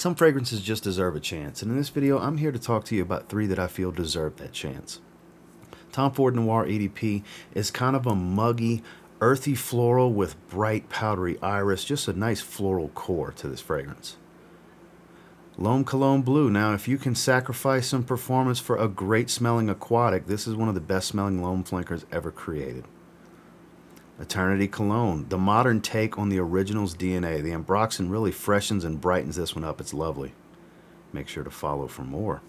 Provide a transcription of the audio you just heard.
Some fragrances just deserve a chance, and in this video, I'm here to talk to you about three that I feel deserve that chance. Tom Ford Noir EDP is kind of a muggy, earthy floral with bright powdery iris, just a nice floral core to this fragrance. L'Homme Cologne Bleue. Now, if you can sacrifice some performance for a great smelling aquatic, this is one of the best smelling L'Homme flankers ever created. Eternity Cologne, the modern take on the original's DNA. The Ambroxan really freshens and brightens this one up. It's lovely. Make sure to follow for more.